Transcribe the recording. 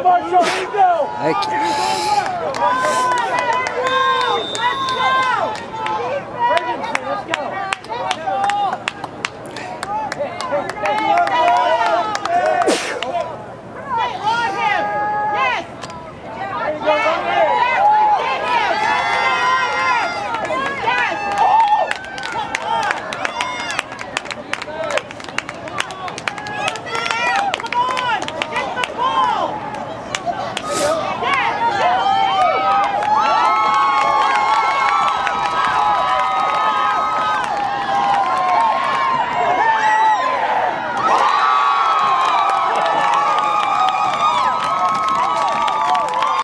go,